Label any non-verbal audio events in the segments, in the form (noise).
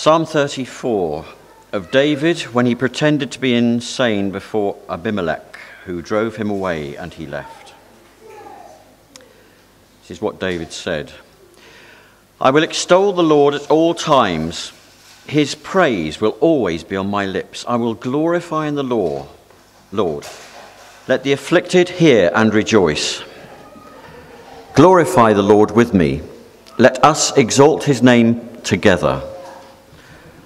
Psalm 34 of David when he pretended to be insane before Abimelech, who drove him away and he left. This is what David said I will extol the Lord at all times. His praise will always be on my lips. I will glorify in the law. Lord, let the afflicted hear and rejoice. Glorify the Lord with me. Let us exalt his name together.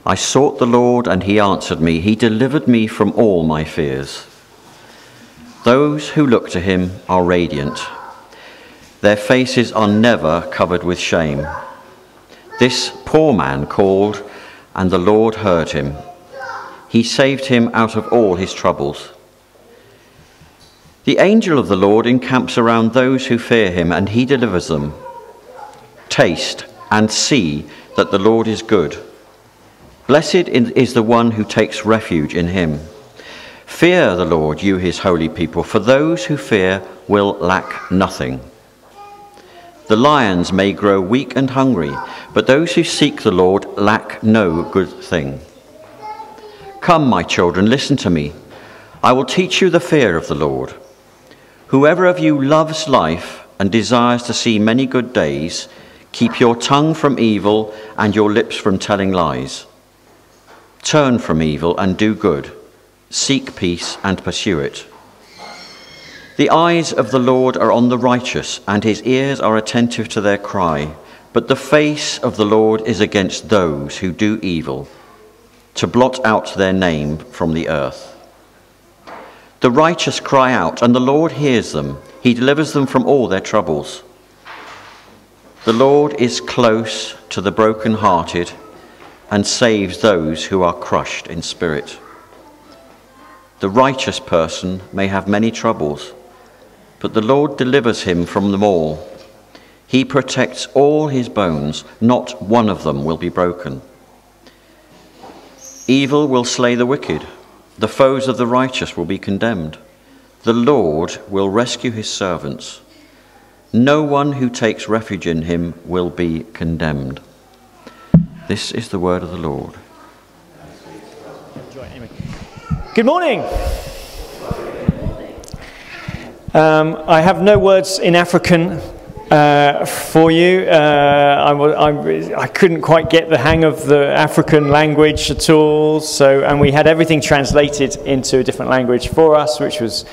I sought the Lord, and he answered me. He delivered me from all my fears. Those who look to him are radiant, their faces are never covered with shame. This poor man called, and the Lord heard him. He saved him out of all his troubles. The angel of the Lord encamps around those who fear him, and he delivers them. Taste and see that the Lord is good. Blessed is the one who takes refuge in him. Fear the Lord, you his holy people, for those who fear will lack nothing. The lions may grow weak and hungry, but those who seek the Lord lack no good thing. Come, my children, listen to me. I will teach you the fear of the Lord. Whoever of you loves life and desires to see many good days, keep your tongue from evil and your lips from telling lies. Turn from evil and do good. Seek peace and pursue it. The eyes of the Lord are on the righteous, and his ears are attentive to their cry. But the face of the Lord is against those who do evil, to blot out their name from the earth. The righteous cry out, and the Lord hears them. He delivers them from all their troubles. The Lord is close to the broken-hearted and saves those who are crushed in spirit. The righteous person may have many troubles, but the Lord delivers him from them all. He protects all his bones, not one of them will be broken. Evil will slay the wicked, the foes of the righteous will be condemned. The Lord will rescue his servants. No one who takes refuge in him will be condemned. This is the word of the Lord. Good morning. Um, I have no words in African uh, for you. Uh, I, I, I, couldn't quite get the hang of the African language at all, so and we had everything translated into a different language for us, which was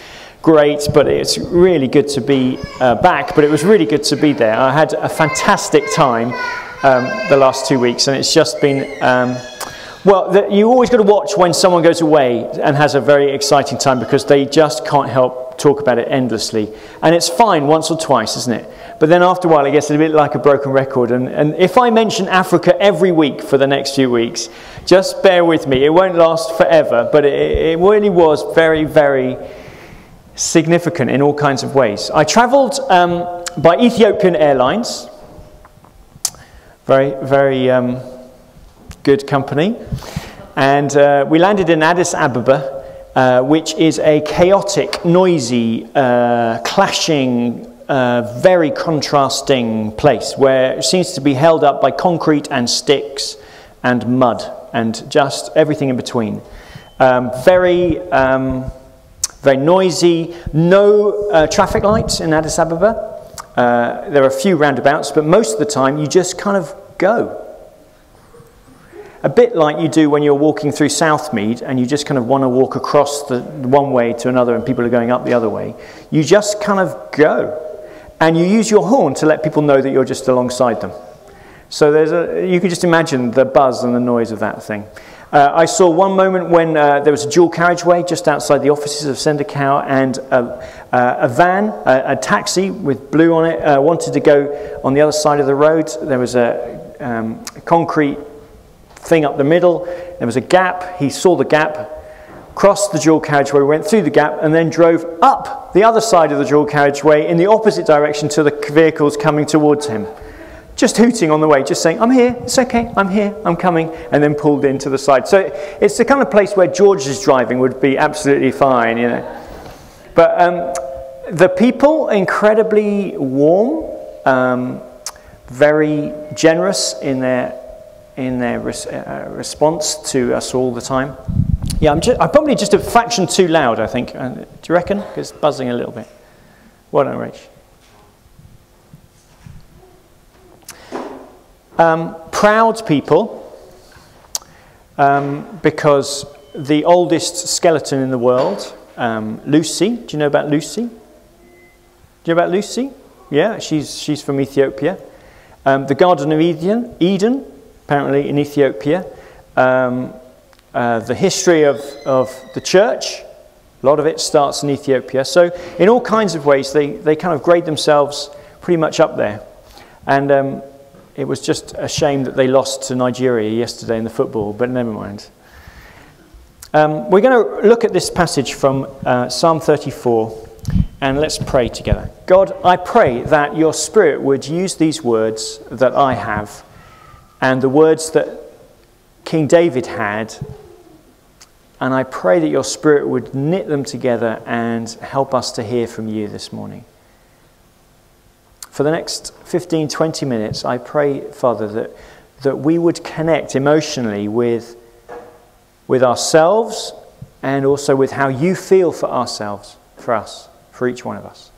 great. But it's really good to be uh, back. But it was really good to be there. I had a fantastic time um, the last two weeks, and it's just been. Um, well, the, you always got to watch when someone goes away and has a very exciting time because they just can't help talk about it endlessly. And it's fine once or twice, isn't it? But then after a while, it gets a bit like a broken record. And, and if I mention Africa every week for the next few weeks, just bear with me. It won't last forever, but it, it really was very, very significant in all kinds of ways. I traveled um, by Ethiopian Airlines very, very um, good company. And uh, we landed in Addis Ababa, uh, which is a chaotic, noisy, uh, clashing, uh, very contrasting place where it seems to be held up by concrete and sticks and mud and just everything in between. Um, very, um, very noisy, no uh, traffic lights in Addis Ababa. Uh, there are a few roundabouts, but most of the time you just kind of go. A bit like you do when you're walking through Southmead and you just kind of want to walk across the one way to another and people are going up the other way. You just kind of go. And you use your horn to let people know that you're just alongside them. So there's a, you can just imagine the buzz and the noise of that thing. Uh, I saw one moment when uh, there was a dual carriageway just outside the offices of Send a Cow, and a, uh, a van, a, a, taxi with blue on it, uh, wanted to go on the other side of the road. There was a, um, concrete thing up the middle. There was a gap. He saw the gap, crossed the dual carriageway, went through the gap, and then drove up the other side of the dual carriageway in the opposite direction to the vehicles coming towards him just hooting on the way, just saying, I'm here, it's okay, I'm here, I'm coming, and then pulled into the side. So it's the kind of place where George's driving would be absolutely fine, you know. But um, the people, incredibly warm, um, very generous in their in their res- uh, response to us all the time. Yeah, I'm, I'm probably just a fraction too loud, I think. Uh, do you reckon? It's buzzing a little bit. Well done, Rach. Um, proud people, um, because the oldest skeleton in the world, um, Lucy, do you know about Lucy? Do you know about Lucy? Yeah, she's, she's from Ethiopia. Um, the Garden of Eden, Eden apparently in Ethiopia. Um, uh, the history of, of the church, a lot of it starts in Ethiopia. So, in all kinds of ways, they, they kind of grade themselves pretty much up there. And um, it was just a shame that they lost to Nigeria yesterday in the football, but never mind. Um, we're going to look at this passage from uh, Psalm 34 and let's pray together. God, I pray that your Spirit would use these words that I have and the words that King David had, and I pray that your Spirit would knit them together and help us to hear from you this morning. For the next 15, 20 minutes, I pray, Father, that, that we would connect emotionally with, with ourselves and also with how you feel for ourselves, for us, for each one of us.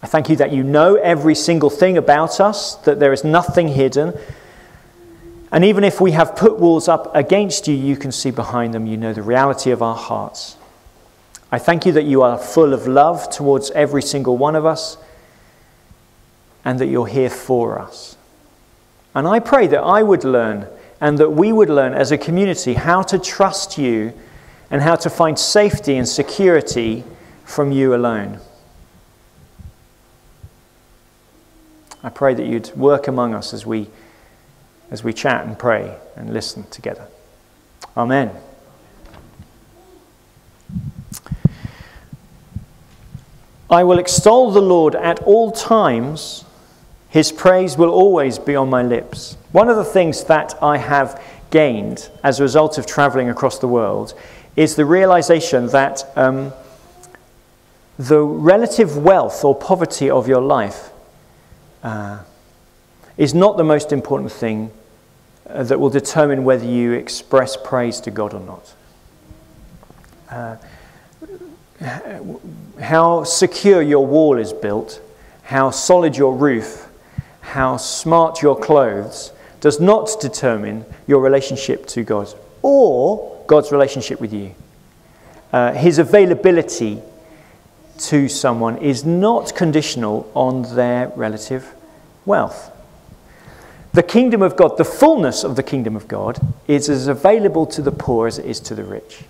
I thank you that you know every single thing about us, that there is nothing hidden. And even if we have put walls up against you, you can see behind them. You know the reality of our hearts. I thank you that you are full of love towards every single one of us and that you're here for us. And I pray that I would learn and that we would learn as a community how to trust you and how to find safety and security from you alone. I pray that you'd work among us as we, as we chat and pray and listen together. Amen. I will extol the Lord at all times. His praise will always be on my lips. One of the things that I have gained as a result of traveling across the world is the realization that um, the relative wealth or poverty of your life uh, is not the most important thing uh, that will determine whether you express praise to God or not. Uh, how secure your wall is built, how solid your roof, how smart your clothes does not determine your relationship to God or God's relationship with you. Uh, his availability to someone is not conditional on their relative wealth. The kingdom of God, the fullness of the kingdom of God, is as available to the poor as it is to the rich.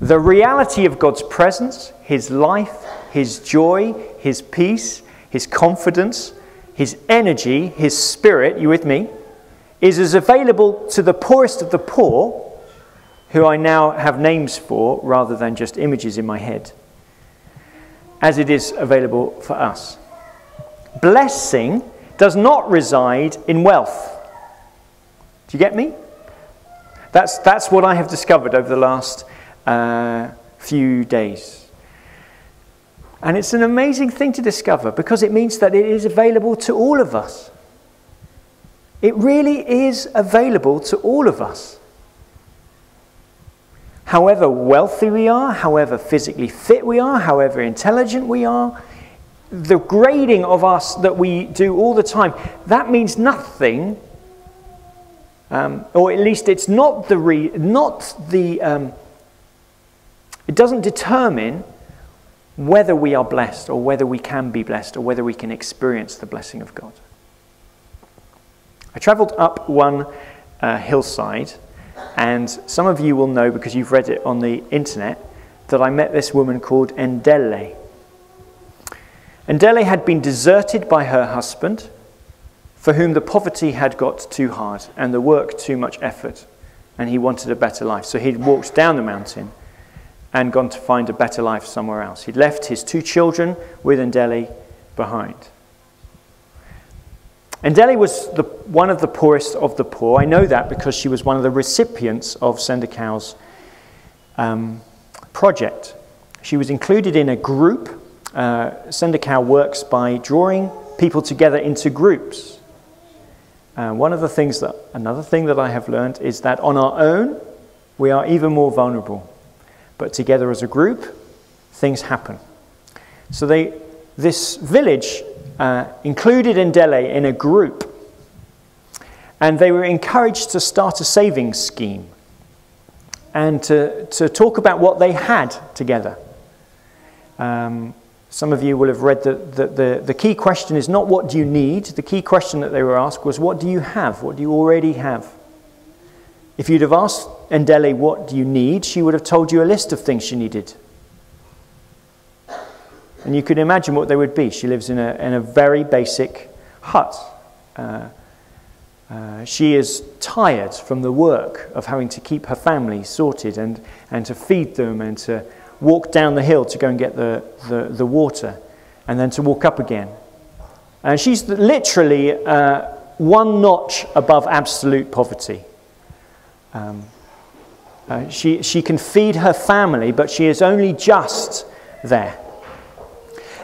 The reality of God's presence, His life, His joy, His peace, His confidence, His energy, His spirit, you with me, is as available to the poorest of the poor, who I now have names for rather than just images in my head, as it is available for us. Blessing does not reside in wealth. Do you get me? That's, that's what I have discovered over the last uh, few days. And it's an amazing thing to discover because it means that it is available to all of us. It really is available to all of us. However wealthy we are, however physically fit we are, however intelligent we are, the grading of us that we do all the time, that means nothing, um, or at least it's not the, re, not the um, it doesn't determine whether we are blessed or whether we can be blessed or whether we can experience the blessing of God. I travelled up one uh, hillside, and some of you will know because you've read it on the internet that I met this woman called Endele. Endele had been deserted by her husband, for whom the poverty had got too hard and the work too much effort, and he wanted a better life. So he'd walked down the mountain and gone to find a better life somewhere else. He'd left his two children with Endele behind. Ndele was the, one of the poorest of the poor. I know that because she was one of the recipients of Send a Cow's um, project. She was included in a group uh, Sendikau works by drawing people together into groups. uh, one of the things that, another thing that I have learned is that on our own, we are even more vulnerable. But together as a group, things happen. So they, this village uh, included Ndele in a group, and they were encouraged to start a savings scheme and to, to talk about what they had together. Um, some of you will have read that the, the, the key question is not what do you need, the key question that they were asked was what do you have? What do you already have? If you'd have asked Ndele, what do you need? She would have told you a list of things she needed. And you can imagine what they would be. She lives in a, in a very basic hut. Uh, uh, she is tired from the work of having to keep her family sorted and, and to feed them and to walk down the hill to go and get the, the, the water and then to walk up again. And she's literally uh, one notch above absolute poverty. Um, uh, she, she can feed her family, but she is only just there.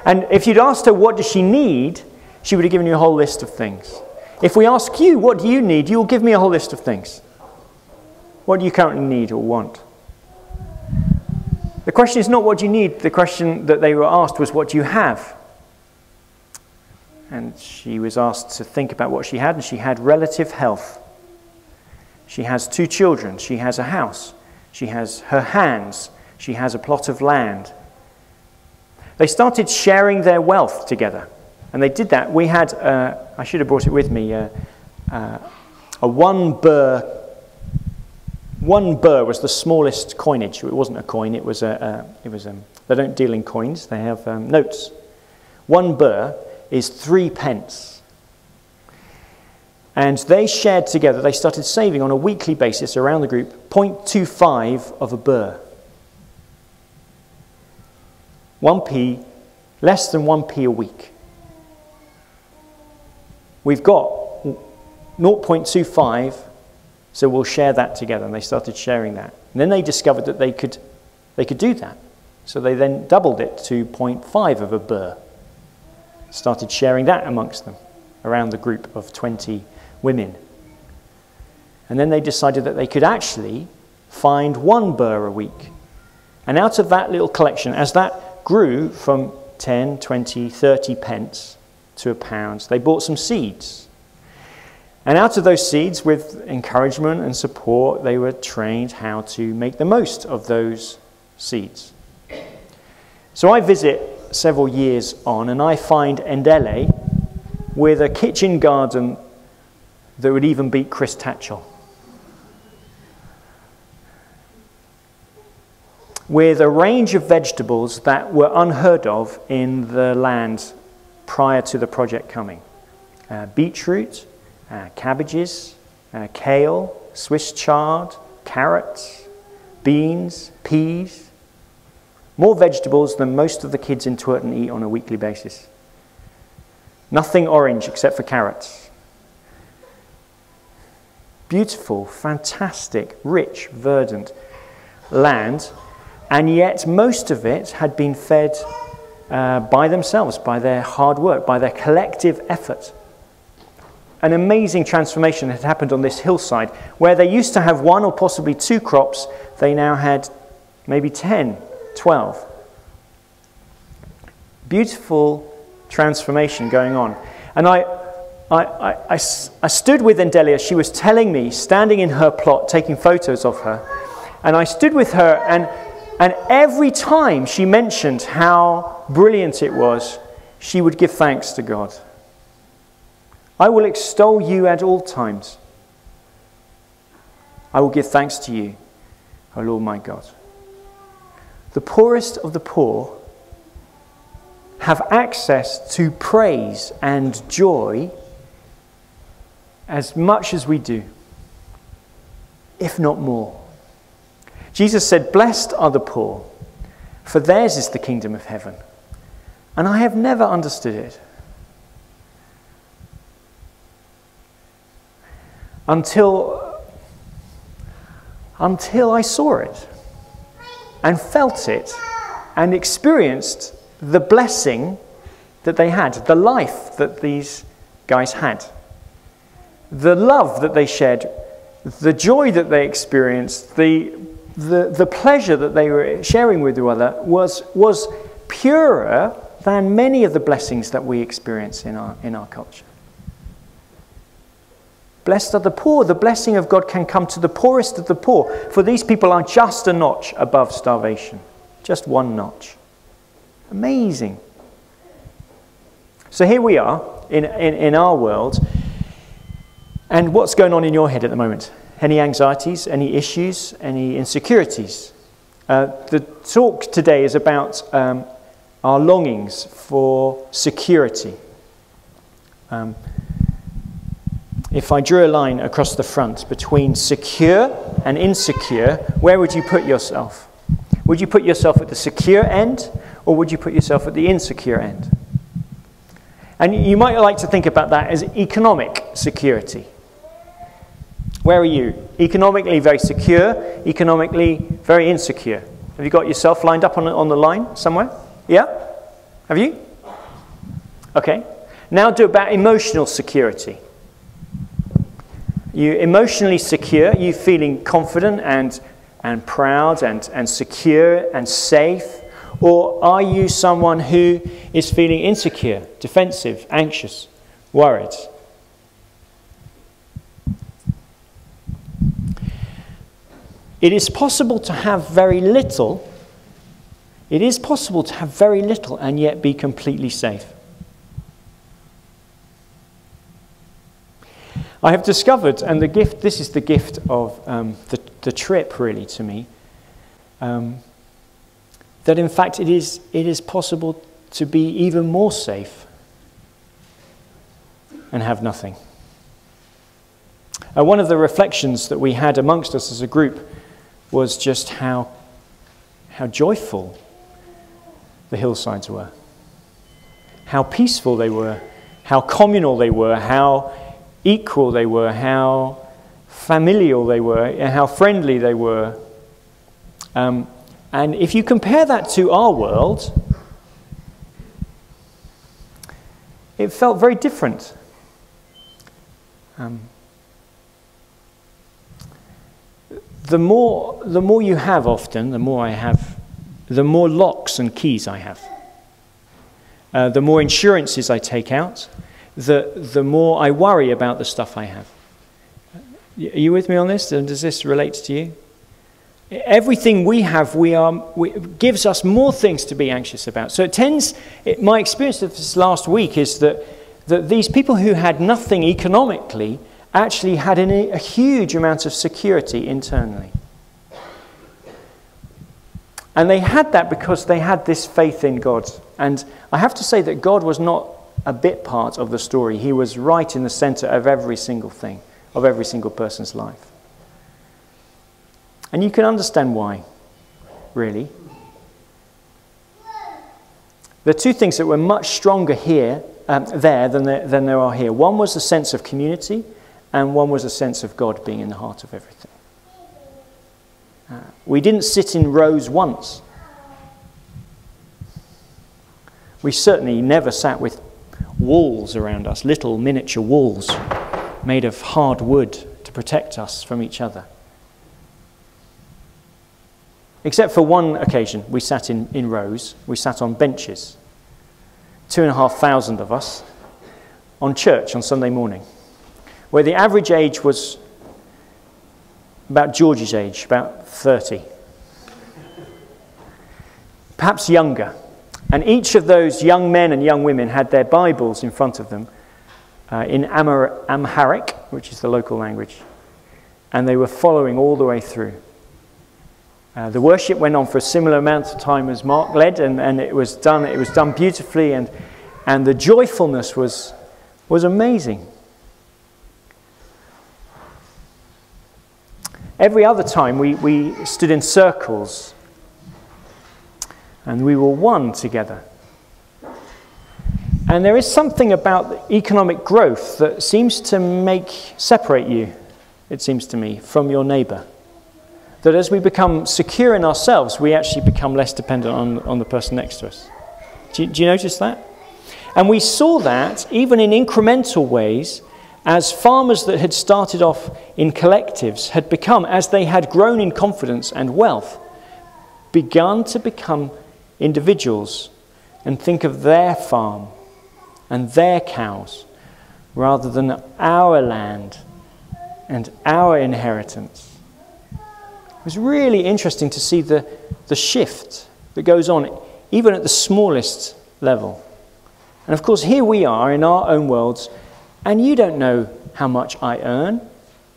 And if you'd asked her, what does she need? She would have given you a whole list of things. If we ask you, what do you need? You'll give me a whole list of things. What do you currently need or want? The question is not what you need, the question that they were asked was, what do you have? And she was asked to think about what she had, and she had relative health. She has two children, she has a house, she has her hands, she has a plot of land. They started sharing their wealth together. And they did that. We had, uh, I should have brought it with me, uh, uh, a one birr. One birr was the smallest coinage. It wasn't a coin. It was a. it was a, they don't deal in coins. They have um, notes. One birr is three pence. And they shared together. They started saving on a weekly basis around the group 0.25 of a birr. 1p, less than 1p a week. We've got 0.25, so we'll share that together. And they started sharing that. And then they discovered that they could, they could do that. So they then doubled it to 0.5 of a birr. Started sharing that amongst them around the group of 20 women. And then they decided that they could actually find one birr a week. And out of that little collection, as that grew from 10, 20, 30 pence, to a pound. They bought some seeds. And out of those seeds, with encouragement and support, they were trained how to make the most of those seeds. So I visit several years on, and I find Ndele with a kitchen garden that would even beat Chris Tatchell. With a range of vegetables that were unheard of in the land prior to the project coming. Uh, beetroot, uh, cabbages, uh, kale, Swiss chard, carrots, beans, peas, more vegetables than most of the kids in Twerton eat on a weekly basis. Nothing orange except for carrots. Beautiful, fantastic, rich, verdant land, and yet most of it had been fed uh, by themselves, by their hard work, by their collective effort. An amazing transformation had happened on this hillside where they used to have one or possibly two crops, they now had maybe 10, 12. Beautiful transformation going on. And I, I, I, I, I stood with Ndelia. She was telling me, standing in her plot, taking photos of her. And I stood with her, and and every time she mentioned how brilliant it was, she would give thanks to God. I will extol you at all times. I will give thanks to you, O Lord my God. The poorest of the poor have access to praise and joy as much as we do, if not more. Jesus said, Blessed are the poor, for theirs is the kingdom of heaven. And I have never understood it. Until, until I saw it and felt it and experienced the blessing that they had, the life that these guys had. the love that they shared, the joy that they experienced, the, the, the pleasure that they were sharing with one other was, was purer than many of the blessings that we experience in our, in our culture. Blessed are the poor. The blessing of God can come to the poorest of the poor, for these people are just a notch above starvation, just one notch. Amazing. So here we are in, in, in our world. And what's going on in your head at the moment? Any anxieties, any issues, any insecurities? Uh, the talk today is about um, our longings for security. Um, if I drew a line across the front between secure and insecure, where would you put yourself? Would you put yourself at the secure end or would you put yourself at the insecure end? And you might like to think about that as economic security. Where are you? Economically very secure, economically very insecure. Have you got yourself lined up on, on the line somewhere? Yeah? Have you? Okay. Now do about emotional security. You emotionally secure, you feeling confident and, and proud and, and secure and safe? Or are you someone who is feeling insecure, defensive, anxious, worried? It is possible to have very little. It is possible to have very little and yet be completely safe. I have discovered, and the gift, this is the gift of um, the, the trip really to me, um, that in fact it is, it is possible to be even more safe and have nothing. Uh, one of the reflections that we had amongst us as a group was just how, how joyful the hillsides were, how peaceful they were, how communal they were, how equal they were, how familial they were, and how friendly they were. Um, and if you compare that to our world, it felt very different. Um, the more, the more you have often, the more I have, the more locks and keys I have. Uh, the more insurances I take out, the, the more I worry about the stuff I have. Are you with me on this? And does this relate to you? Everything we have we are, we, gives us more things to be anxious about. So it tends, it, my experience of this last week is that, that these people who had nothing economically actually had an, a huge amount of security internally. And they had that because they had this faith in God. And I have to say that God was not a bit part of the story. He was right in the center of every single thing, of every single person's life. And you can understand why, really. There are two things that were much stronger here, um, there, than there, than there are here. One was the sense of community, and one was a sense of God being in the heart of everything. Uh, we didn't sit in rows once. We certainly never sat with walls around us, little miniature walls made of hard wood to protect us from each other. Except for one occasion, we sat in, in rows, we sat on benches, two and a half thousand of us, on church on Sunday morning, where the average age was about George's age, about 30. Perhaps younger. And each of those young men and young women had their Bibles in front of them uh, in Amhar- Amharic, which is the local language, and they were following all the way through. Uh, the worship went on for a similar amount of time as Mark led, and, and it was done. It was done beautifully, and, and the joyfulness was, was amazing. Every other time we, we stood in circles and we were one together. And there is something about economic growth that seems to make separate you, it seems to me, from your neighbor. That as we become secure in ourselves, we actually become less dependent on, on the person next to us. Do you, do you notice that? And we saw that even in incremental ways as farmers that had started off in collectives had become, as they had grown in confidence and wealth, begun to become individuals and think of their farm and their cows rather than our land and our inheritance. It was really interesting to see the, the shift that goes on, even at the smallest level. And of course, here we are in our own worlds, and you don't know how much I earn.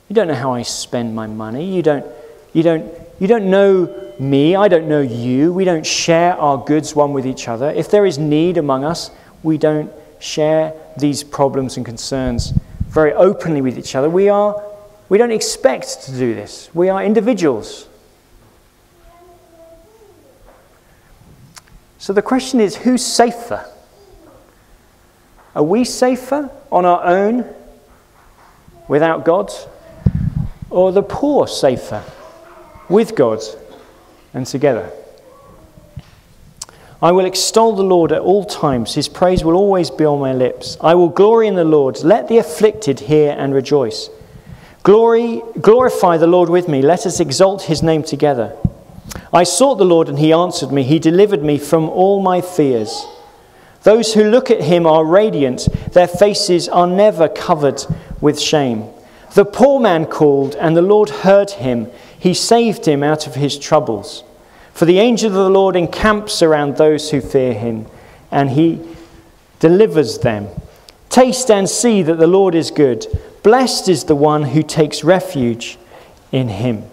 You don't know how I spend my money. You don't, you don't, you don't know me. I don't know you. We don't share our goods one with each other. If there is need among us, we don't share these problems and concerns very openly with each other. We, are, we don't expect to do this. We are individuals. So the question is who's safer? Are we safer on our own without God? Or the poor safer with God and together? I will extol the Lord at all times. His praise will always be on my lips. I will glory in the Lord. Let the afflicted hear and rejoice. Glory, glorify the Lord with me. Let us exalt his name together. I sought the Lord and he answered me. He delivered me from all my fears. Those who look at him are radiant, their faces are never covered with shame. The poor man called, and the Lord heard him. He saved him out of his troubles. For the angel of the Lord encamps around those who fear him, and he delivers them. Taste and see that the Lord is good. Blessed is the one who takes refuge in him.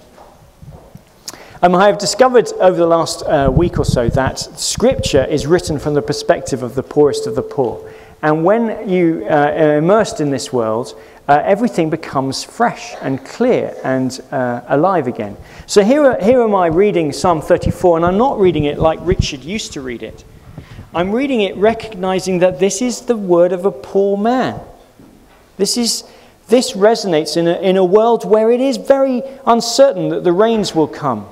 Um, I have discovered over the last uh, week or so that Scripture is written from the perspective of the poorest of the poor. And when you uh, are immersed in this world, uh, everything becomes fresh and clear and uh, alive again. So here, here am I reading Psalm 34, and I'm not reading it like Richard used to read it. I'm reading it recognizing that this is the word of a poor man. This, is, this resonates in a, in a world where it is very uncertain that the rains will come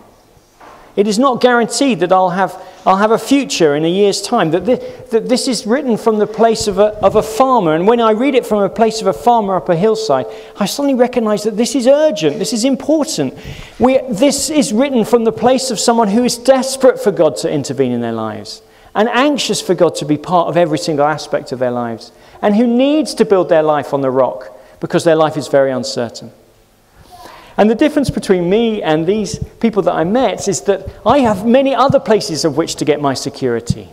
it is not guaranteed that I'll have, I'll have a future in a year's time. That this, that this is written from the place of a, of a farmer. And when I read it from a place of a farmer up a hillside, I suddenly recognize that this is urgent. This is important. We, this is written from the place of someone who is desperate for God to intervene in their lives and anxious for God to be part of every single aspect of their lives and who needs to build their life on the rock because their life is very uncertain. And the difference between me and these people that I met is that I have many other places of which to get my security.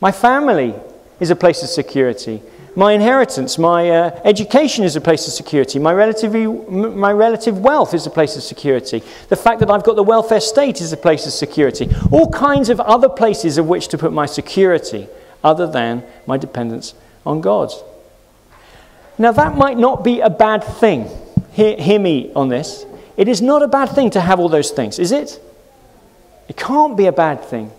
My family is a place of security. My inheritance, my uh, education is a place of security. My relative, my relative wealth is a place of security. The fact that I've got the welfare state is a place of security. All kinds of other places of which to put my security other than my dependence on God. Now, that might not be a bad thing hear, hear me on this. It is not a bad thing to have all those things, is it? It can't be a bad thing.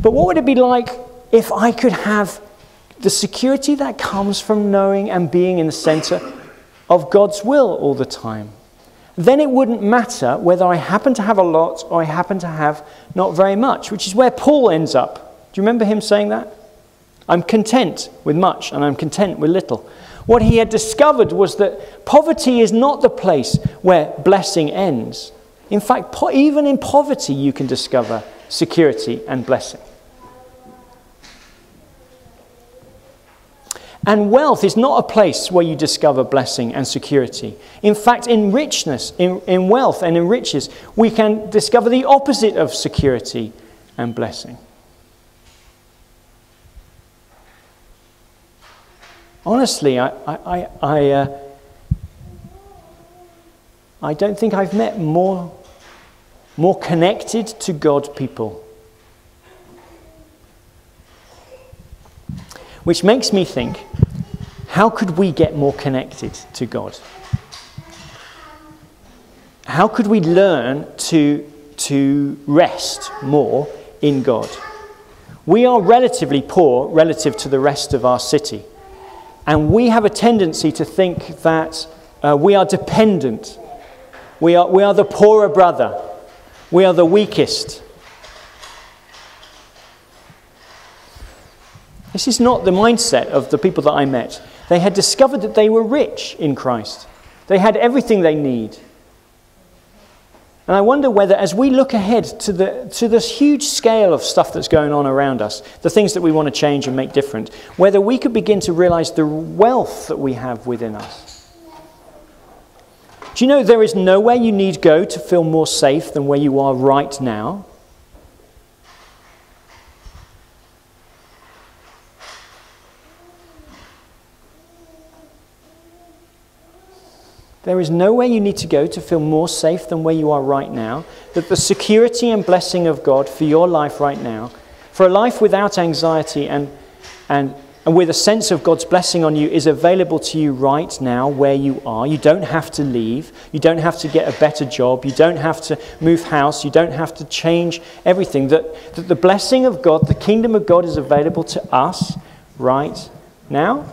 But what would it be like if I could have the security that comes from knowing and being in the center of God's will all the time? Then it wouldn't matter whether I happen to have a lot or I happen to have not very much, which is where Paul ends up. Do you remember him saying that? I'm content with much and I'm content with little. What he had discovered was that poverty is not the place where blessing ends. In fact, even in poverty, you can discover security and blessing. And wealth is not a place where you discover blessing and security. In fact, in richness, in, in wealth and in riches, we can discover the opposite of security and blessing. Honestly, I, I, I, uh, I don't think I've met more, more connected to God people. Which makes me think how could we get more connected to God? How could we learn to, to rest more in God? We are relatively poor relative to the rest of our city. And we have a tendency to think that uh, we are dependent. We are, we are the poorer brother. We are the weakest. This is not the mindset of the people that I met. They had discovered that they were rich in Christ, they had everything they need. And I wonder whether, as we look ahead to, the, to this huge scale of stuff that's going on around us, the things that we want to change and make different, whether we could begin to realize the wealth that we have within us. Do you know there is nowhere you need go to feel more safe than where you are right now? There is nowhere you need to go to feel more safe than where you are right now. That the security and blessing of God for your life right now, for a life without anxiety and, and, and with a sense of God's blessing on you, is available to you right now where you are. You don't have to leave. You don't have to get a better job. You don't have to move house. You don't have to change everything. That, that the blessing of God, the kingdom of God, is available to us right now.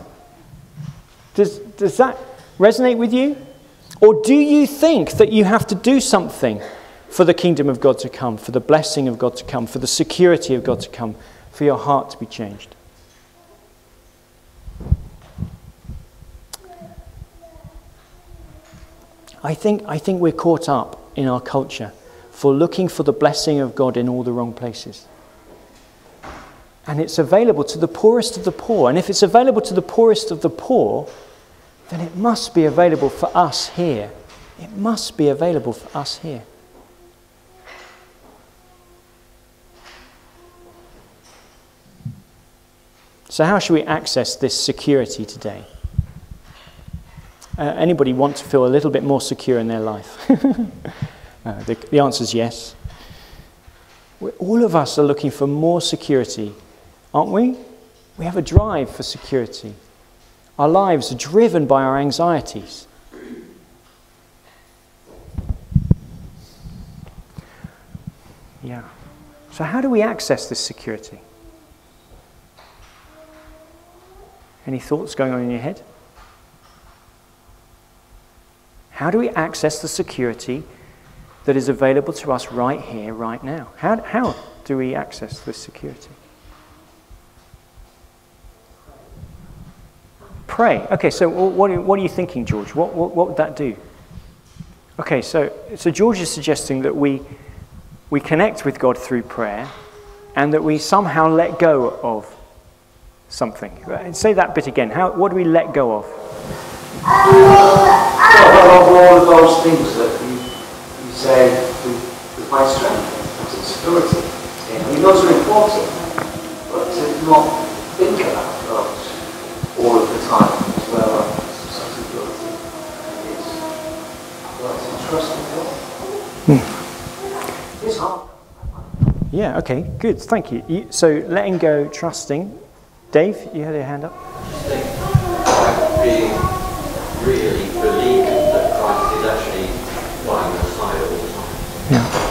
Does, does that resonate with you? Or do you think that you have to do something for the kingdom of God to come, for the blessing of God to come, for the security of God to come, for your heart to be changed? I think, I think we're caught up in our culture for looking for the blessing of God in all the wrong places. And it's available to the poorest of the poor. And if it's available to the poorest of the poor, then it must be available for us here. It must be available for us here. So, how should we access this security today? Uh, anybody want to feel a little bit more secure in their life? (laughs) uh, the, the answer is yes. We're, all of us are looking for more security, aren't we? We have a drive for security. Our lives are driven by our anxieties. Yeah. So, how do we access this security? Any thoughts going on in your head? How do we access the security that is available to us right here, right now? How, how do we access this security? Pray. Okay, so what are, what are you thinking, George? What, what, what would that do? Okay, so, so George is suggesting that we, we connect with God through prayer and that we somehow let go of something. Say that bit again. How, what do we let go of? Well, all of those things that you, you say with, my strength and security. I mean, those are important, but to not think about those all of the time as well sensibility is well, to trust in God. Hmm. It's hard. Yeah, okay, good, thank you. you. So letting go, trusting. Dave, you had your hand up? being really believing that Christ is actually by your side all the time. Yeah.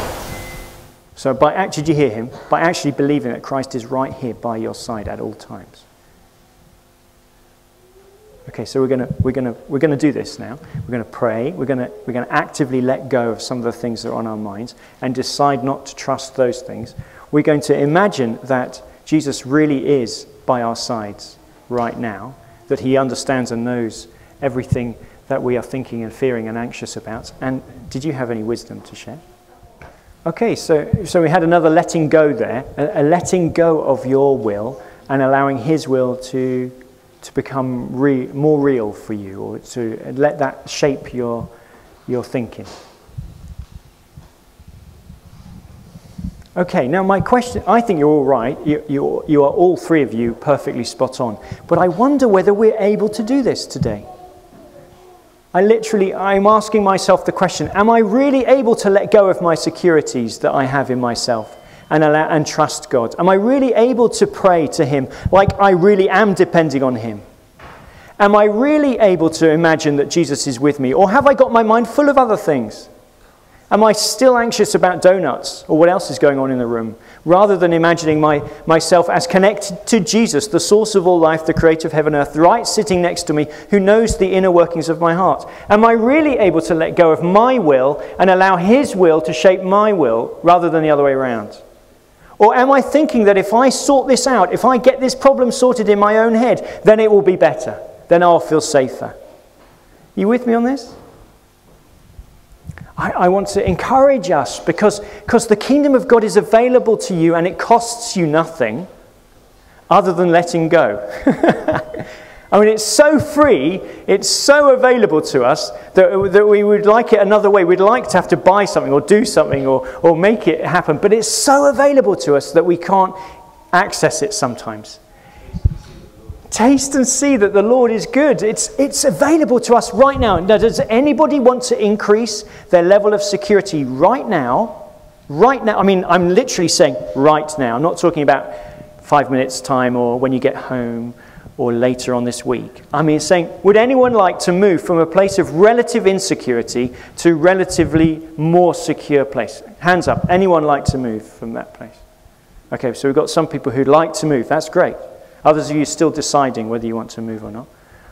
So by actually, did you hear him? By actually believing that Christ is right here by your side at all times. Okay, so we're going to we're going to we're going to do this now. We're going to pray. We're going to we're going to actively let go of some of the things that are on our minds and decide not to trust those things. We're going to imagine that Jesus really is by our sides right now, that he understands and knows everything that we are thinking and fearing and anxious about. And did you have any wisdom to share? Okay, so, so we had another letting go there, a, a letting go of your will and allowing his will to to become re- more real for you or to let that shape your, your thinking. Okay, now my question I think you're all right. You, you, you are all three of you perfectly spot on. But I wonder whether we're able to do this today. I literally, I'm asking myself the question Am I really able to let go of my securities that I have in myself? And, allow, and trust God? Am I really able to pray to Him like I really am depending on Him? Am I really able to imagine that Jesus is with me? Or have I got my mind full of other things? Am I still anxious about donuts or what else is going on in the room? Rather than imagining my, myself as connected to Jesus, the source of all life, the creator of heaven and earth, right sitting next to me, who knows the inner workings of my heart? Am I really able to let go of my will and allow his will to shape my will rather than the other way around? Or am I thinking that if I sort this out, if I get this problem sorted in my own head, then it will be better? Then I'll feel safer. You with me on this? I, I want to encourage us because, because the kingdom of God is available to you and it costs you nothing other than letting go. (laughs) I mean, it's so free, it's so available to us that, that we would like it another way. We'd like to have to buy something or do something or, or make it happen, but it's so available to us that we can't access it sometimes. Taste and see that the Lord is good. It's, it's available to us right now. now. Does anybody want to increase their level of security right now? Right now. I mean, I'm literally saying right now. I'm not talking about five minutes' time or when you get home or later on this week. I mean, saying, would anyone like to move from a place of relative insecurity to relatively more secure place? Hands up. Anyone like to move from that place? Okay, so we've got some people who'd like to move. That's great. Others of you still deciding whether you want to move or not.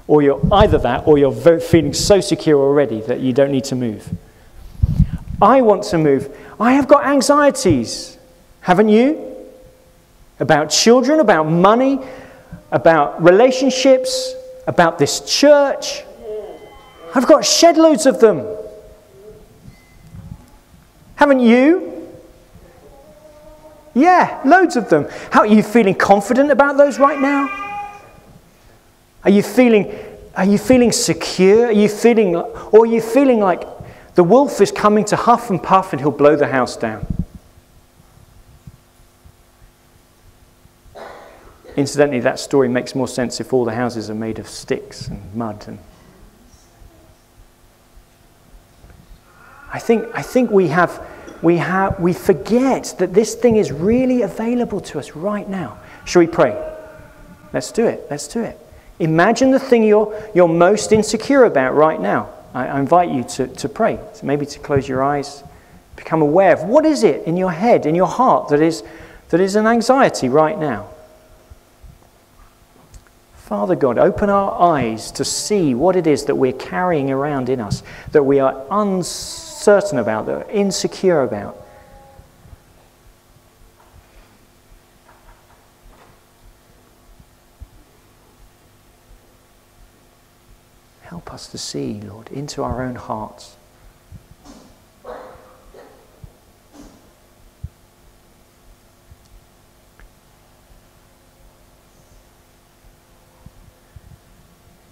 Or you're either that or you're feeling so secure already that you don't need to move. I want to move. I have got anxieties. Haven't you? About children, about money, about relationships, about this church. I've got shed loads of them. Haven't you? Yeah, loads of them. How are you feeling confident about those right now? Are you feeling are you feeling secure? Are you feeling or are you feeling like the wolf is coming to huff and puff and he'll blow the house down? Incidentally, that story makes more sense if all the houses are made of sticks and mud. And I think, I think we, have, we, have, we forget that this thing is really available to us right now. Shall we pray? Let's do it. Let's do it. Imagine the thing you're, you're most insecure about right now. I, I invite you to, to pray, so maybe to close your eyes, become aware of what is it in your head, in your heart, that is, that is an anxiety right now. Father God, open our eyes to see what it is that we're carrying around in us, that we are uncertain about, that we're insecure about. Help us to see, Lord, into our own hearts.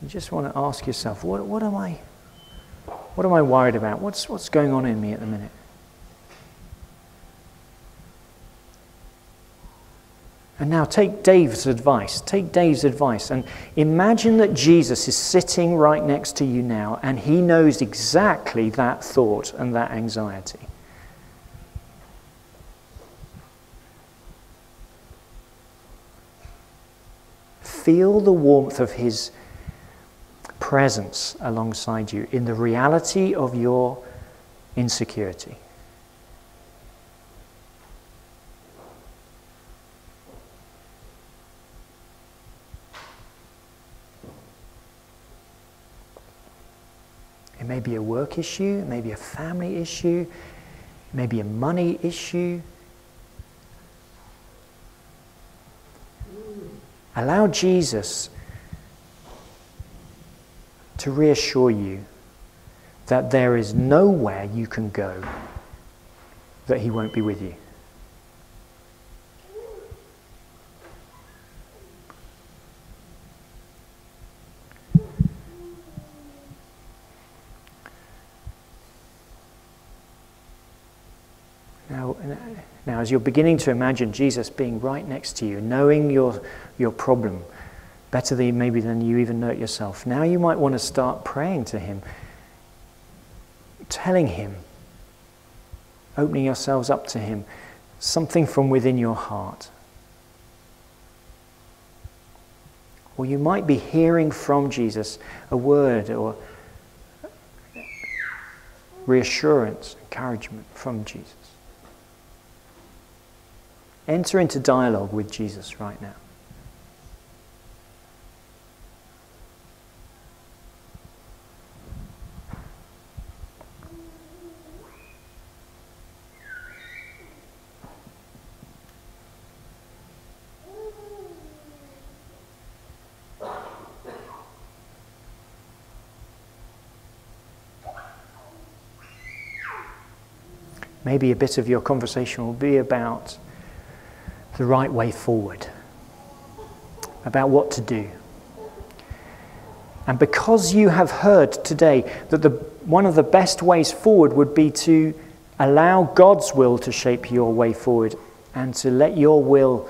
You just want to ask yourself, what, what am I what am I worried about? What's, what's going on in me at the minute? And now take Dave's advice. Take Dave's advice and imagine that Jesus is sitting right next to you now and he knows exactly that thought and that anxiety. Feel the warmth of his presence alongside you in the reality of your insecurity. It may be a work issue, it may be a family issue, it may be a money issue. Allow Jesus to reassure you that there is nowhere you can go that He won't be with you. Now, now, as you're beginning to imagine Jesus being right next to you, knowing your, your problem, better than maybe than you even know it yourself. Now you might want to start praying to Him, telling Him, opening yourselves up to Him, something from within your heart. Or you might be hearing from Jesus a word or reassurance, encouragement from Jesus. Enter into dialogue with Jesus right now. Maybe a bit of your conversation will be about the right way forward, about what to do. And because you have heard today that the, one of the best ways forward would be to allow God's will to shape your way forward and to let your will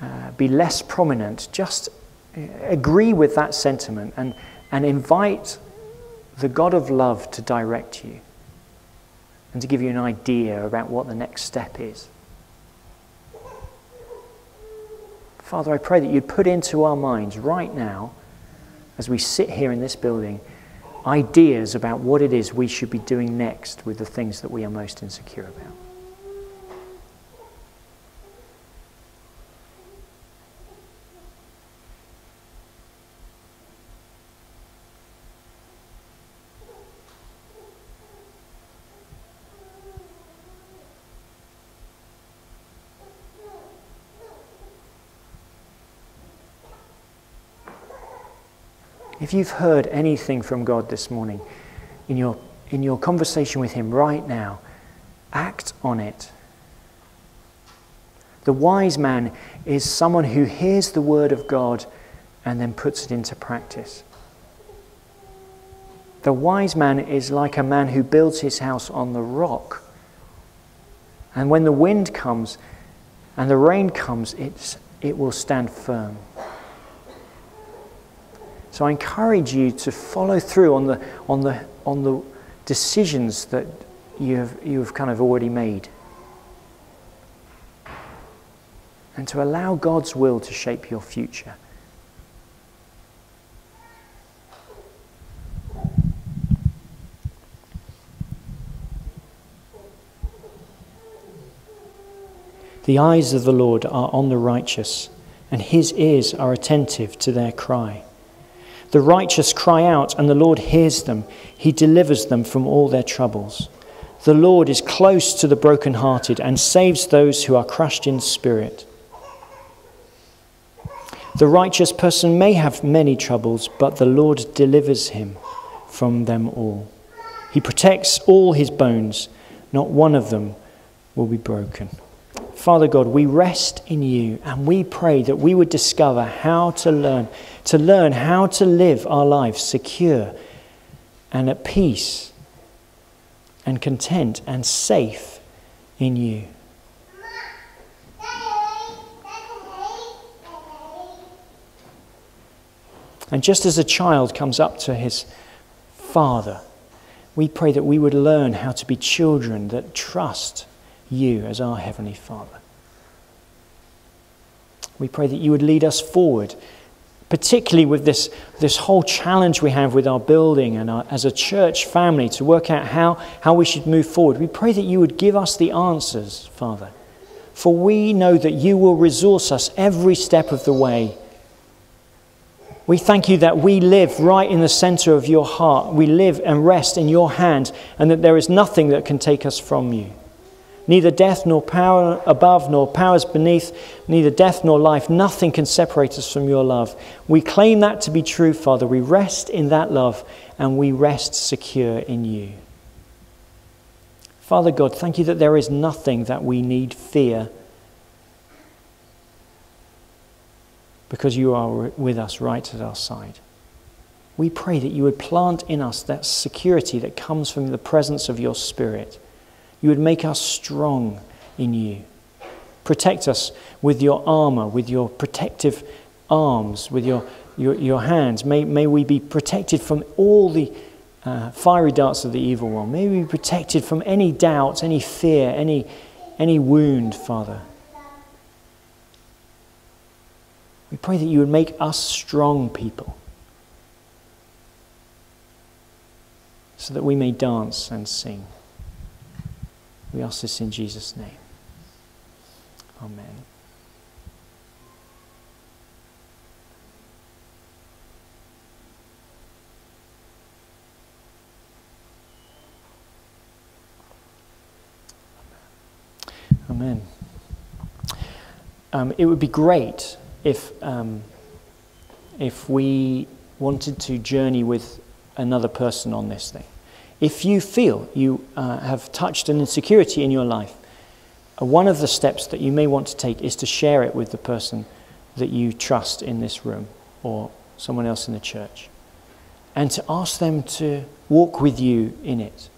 uh, be less prominent, just uh, agree with that sentiment and, and invite the God of love to direct you and to give you an idea about what the next step is. Father, I pray that you'd put into our minds right now, as we sit here in this building, ideas about what it is we should be doing next with the things that we are most insecure about. If you've heard anything from God this morning, in your, in your conversation with Him right now, act on it. The wise man is someone who hears the word of God and then puts it into practice. The wise man is like a man who builds his house on the rock. And when the wind comes and the rain comes, it's, it will stand firm. So I encourage you to follow through on the, on the, on the decisions that you have, you have kind of already made. And to allow God's will to shape your future. The eyes of the Lord are on the righteous, and his ears are attentive to their cry. The righteous cry out, and the Lord hears them. He delivers them from all their troubles. The Lord is close to the brokenhearted and saves those who are crushed in spirit. The righteous person may have many troubles, but the Lord delivers him from them all. He protects all his bones, not one of them will be broken. Father God, we rest in you and we pray that we would discover how to learn, to learn how to live our lives secure and at peace and content and safe in you. And just as a child comes up to his father, we pray that we would learn how to be children that trust you as our Heavenly Father. We pray that you would lead us forward, particularly with this, this whole challenge we have with our building and our, as a church family to work out how, how we should move forward. We pray that you would give us the answers, Father, for we know that you will resource us every step of the way. We thank you that we live right in the center of your heart. We live and rest in your hand, and that there is nothing that can take us from you. Neither death nor power above nor powers beneath, neither death nor life, nothing can separate us from your love. We claim that to be true, Father. We rest in that love and we rest secure in you. Father God, thank you that there is nothing that we need fear because you are with us right at our side. We pray that you would plant in us that security that comes from the presence of your Spirit you would make us strong in you. Protect us with your armor, with your protective arms, with your, your, your hands. May, may we be protected from all the uh, fiery darts of the evil one. May we be protected from any doubt, any fear, any, any wound, Father. We pray that you would make us strong people so that we may dance and sing. We ask this in Jesus' name. Amen. Amen. Um, it would be great if, um, if we wanted to journey with another person on this thing If you feel you uh, have touched an insecurity in your life, uh, one of the steps that you may want to take is to share it with the person that you trust in this room or someone else in the church and to ask them to walk with you in it.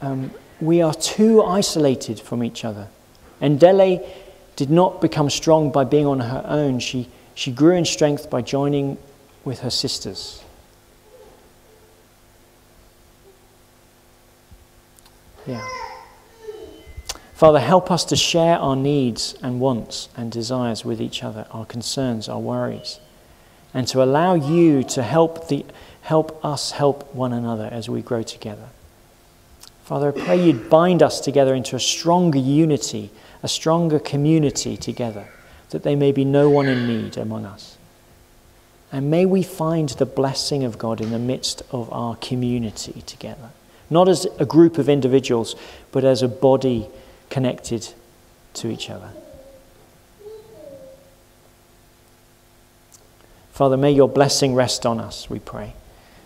Um, we are too isolated from each other. And Dele did not become strong by being on her own. She, she grew in strength by joining with her sisters. Yeah. Father, help us to share our needs and wants and desires with each other, our concerns, our worries, and to allow you to help, the, help us help one another as we grow together. Father, I pray you'd bind us together into a stronger unity, a stronger community together, that there may be no one in need among us. And may we find the blessing of God in the midst of our community together, not as a group of individuals, but as a body connected to each other. Father, may your blessing rest on us, we pray.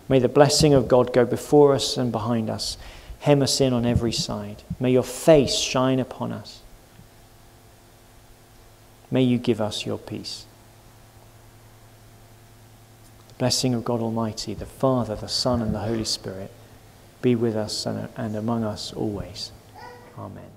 May the blessing of God go before us and behind us, hem us in on every side. May your face shine upon us. May you give us your peace. The blessing of God Almighty, the Father, the Son, and the Holy Spirit be with us and, and among us always. Amen.